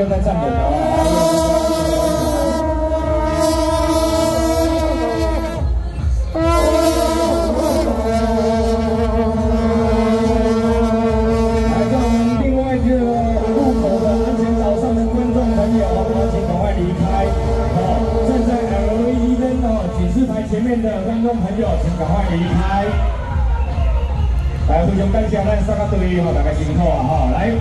要再站着了。来，跟我们另外一个路口的安全岛上的观众朋友，好，请赶快离开。好，站在 LED 灯哦警示牌前面的观众朋友，请赶快离开。来，非常感谢咱三个一哈，大家辛苦啊哈，来。